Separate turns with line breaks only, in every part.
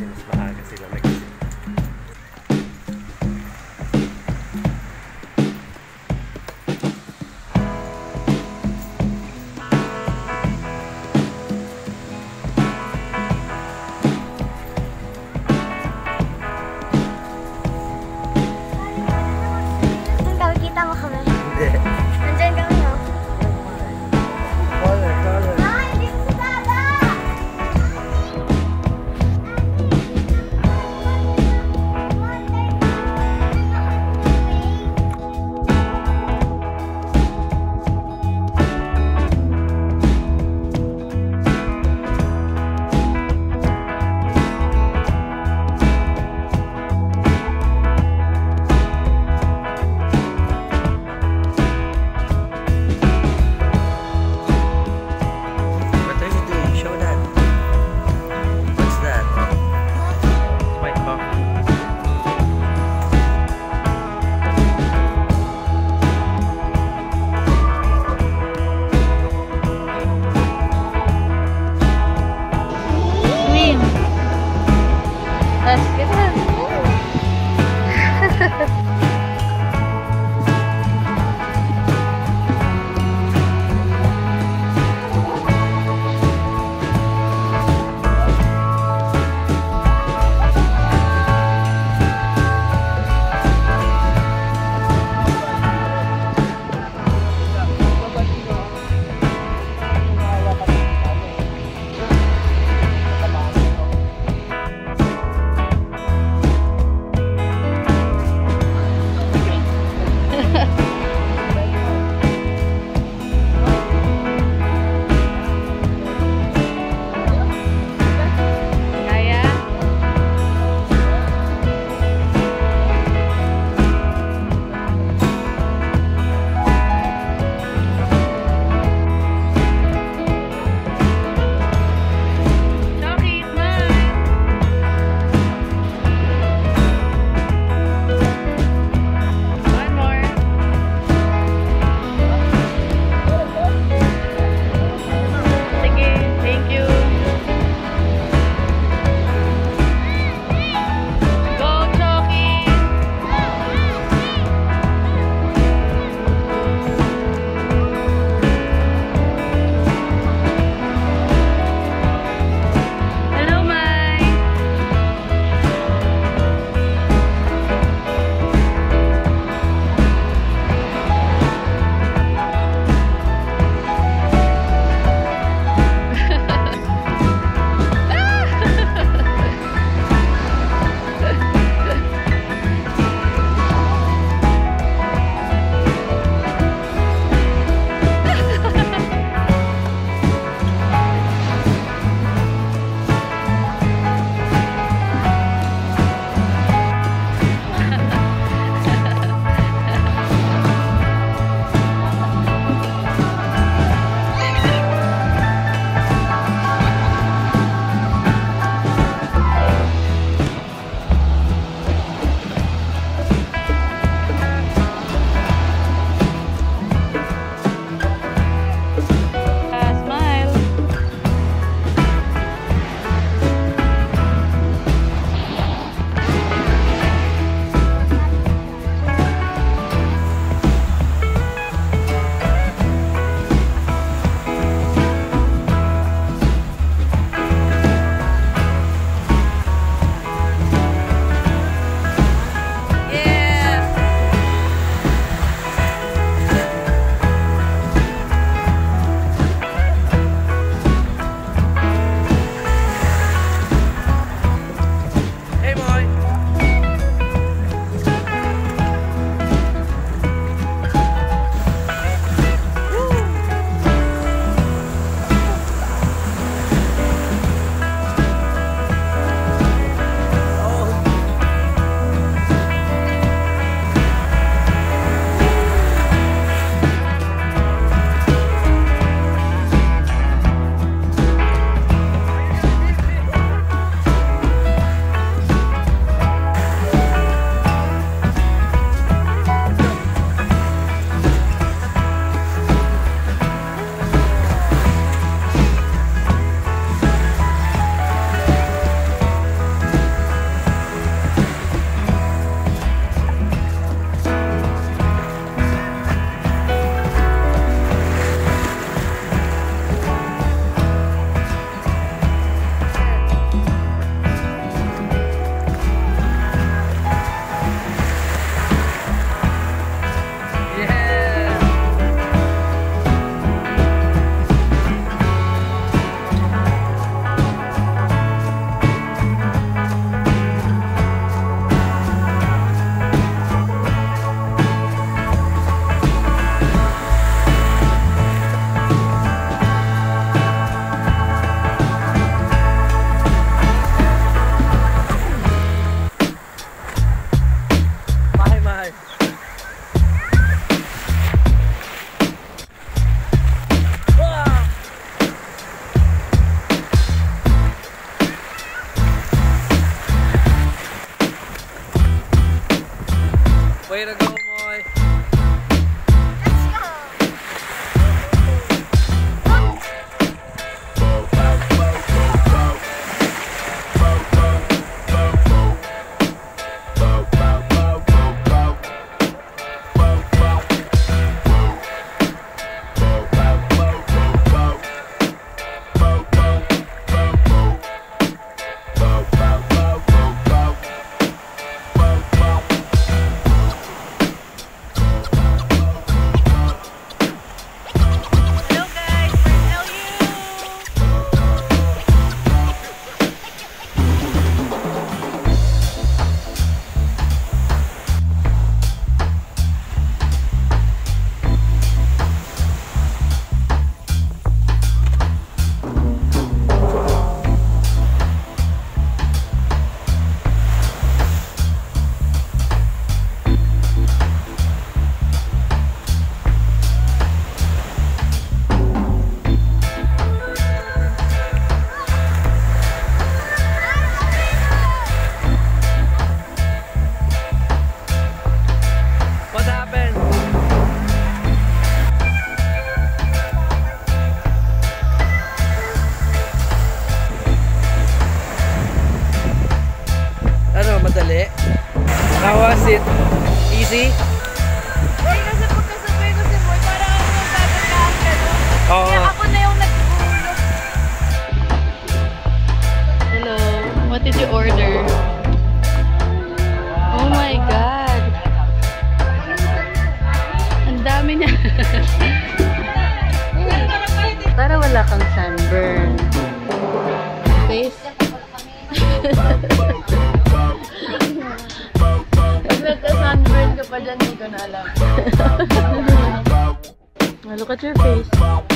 sini
sebelah ke sini lagi Yeah.
It easy?
Hindi kasi pagkasabay ko si Boy, parang ako magtatagahan ka no?
Oo.
Kaya ako na yung nagugulong.
Hello, what did you order? Oh my God! Ang dami niya. Para wala kang sunburn.
Dyan, hindi ko na alam.
Oh, look at your face.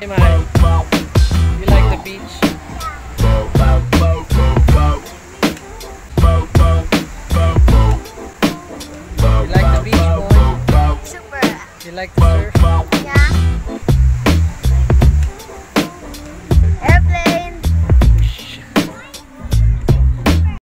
Hey you like the beach? You like the beach, boy?
Super.
You like?